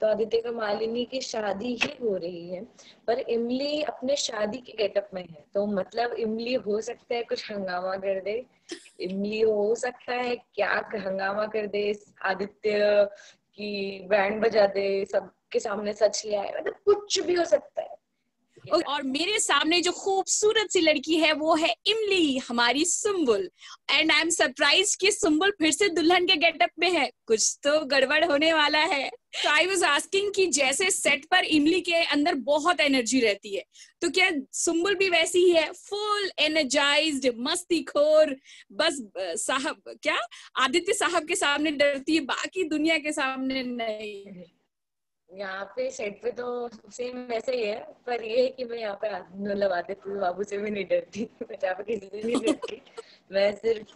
तो आदित्य का मालिनी की शादी ही हो रही है। पर इमली अपने शादी के गेटअप में है। तो मतलब इमली हो सकता है कुछ हंगामा कर दे। इमली हो सकता है क्या हंगामा कर दे, आदित्य की बैंड बजा दे, सबके सामने सच ले आए। मतलब कुछ भी हो सकता है। और मेरे सामने जो खूबसूरत सी लड़की है, वो है इमली, हमारी Sumbul and I am surprise कि सुम्बुल फिर से दुल्हन के गेटअप में है। कुछ तो गड़बड़ होने वाला है। तो आई वॉज़ आस्किंग कि जैसे सेट पर इमली के अंदर बहुत एनर्जी रहती है तो क्या सुम्बुल भी वैसी ही है? फुल एनर्जाइज मस्ती खोर, बस, साहब, क्या? आदित्य साहब के सामने डरती है, बाकी दुनिया के सामने नहीं। यहाँ पे सेट पे तो सेम वैसे ही है, पर ये है कि मैं यहाँ पे मतलब आदित्य बाबू से भी नहीं डरती मैं यहाँ पे किसी से नहीं डरती। मैं सिर्फ़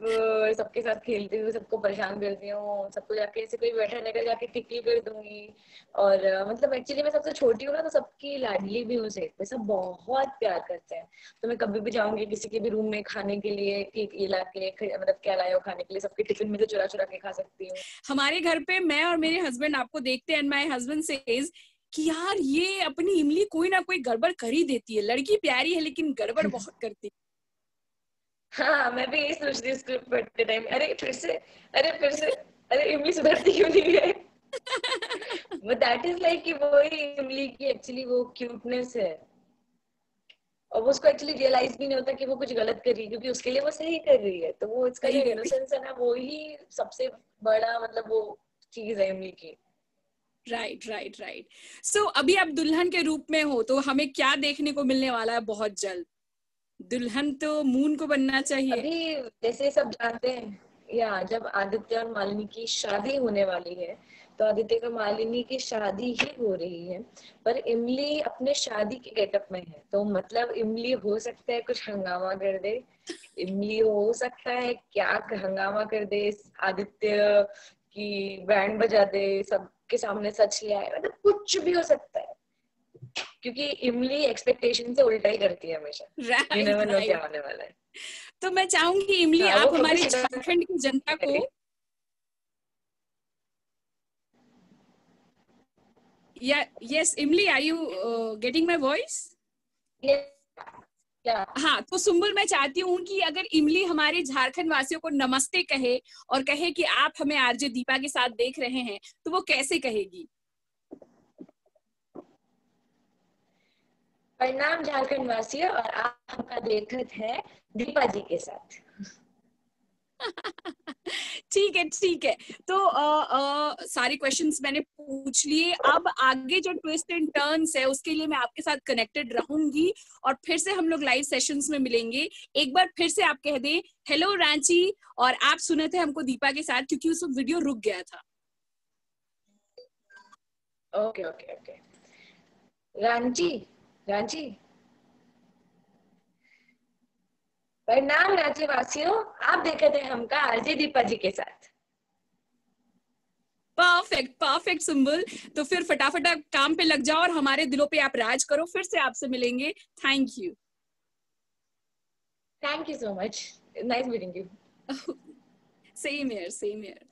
सबके साथ खेलती हूँ, सबको परेशान करती हूँ, सबको जाके ऐसे कोई बैठा रहेगा जाके टिकली कर दूँगी। और मतलब एक्चुअली मैं सबसे छोटी हूँ ना तो सबकी लाडली भी हूँ सेट पे, सब बहुत प्यार करते हैं। तो मैं कभी भी जाऊँगी किसी के भी रूम में खाने के लिए ठीक ये ला के मतलब क्या लाए हो खाने के लिए, सबके टिफ़िन में तो चुरा चुरा के खा सकती हूँ। हमारे घर पे मैं और मेरे हस्बैंड आपको देखते हैं माई हस्बैंड से कि यार ये अपनी इमली कोई ना कोई गड़बड़ कर ही देती है। लड़की प्यारी है लेकिन गड़बड़ बहुत करती है। हाँ मैं भी यही सोच रही स्क्रिप्ट पढ़ते टाइम अरे फिर से अरे फिर से अरे इमली सुधरती क्यों नहीं है? वो दैट इज़ लाइक कि वो ही इमली की एक्चुअली वो क्यूटनेस है। और वो उसको एक्चुअली रियलाइज़ भी नहीं होता कि वो कुछ गलत कर रही है क्योंकि उसके लिए वो सही कर रही है। तो वो इसका जो इनोसेंस है ना वो ही सबसे बड़ा मतलब वो चीज़ है इमली की। राइट राइट राइट सो अभी आप दुल्हन के रूप में हो तो हमें क्या देखने को मिलने वाला है बहुत जल्द? दुल्हन तो मून को बनना चाहिए। अभी जैसे सब जानते हैं, या जब आदित्य और मालिनी की शादी होने वाली है तो आदित्य का मालिनी की शादी ही हो रही है। पर इमली अपने शादी के गेटअप में है तो मतलब इमली हो सकता है कुछ हंगामा कर दे। इमली हो सकता है, क्या हंगामा कर दे आदित्य की बैंड बजा दे सबके सामने सच ले आए। मतलब कुछ भी हो सकता है। क्योंकि इमली एक्सपेक्टेशन से उल्टा ही करती है हमेशा। Right, right. क्या होने वाला है। तो मैं चाहूँगी इमली हाँ, आप हमारी झारखंड की जनता को या yes Imli are you getting my voice हाँ तो सुम्बुल मैं चाहती हूँ कि अगर इमली हमारे झारखंड वासियों को नमस्ते कहे और कहे कि आप हमें आरजे दीपा के साथ देख रहे हैं तो वो कैसे कहेगी? प्रणाम झारखंड वासियों और आप हमका देखत है दीपा जी के साथ। ठीक है ठीक है। तो आ, आ, सारे क्वेश्चंस मैंने पूछ लिए। अब आगे जो ट्विस्ट एंड टर्न्स है उसके लिए मैं आपके साथ कनेक्टेड रहूँगी और फिर से हम लोग लाइव सेशंस में मिलेंगे। एक बार फिर से आप कह दें हेलो रांची और आप सुने थे हमको दीपा के साथ क्योंकि उस वीडियो रुक गया था। Okay okay okay Ranchi Ranchi प्रणाम राज्य वासियों आप देखे थे हमका आरजे दीपा जी के साथ। परफेक्ट परफेक्ट सिंबल तो फिर फटाफट काम पे लग जाओ और हमारे दिलों पे आप राज करो फिर से आपसे मिलेंगे। Thank you thank you so much nice meeting you same here same here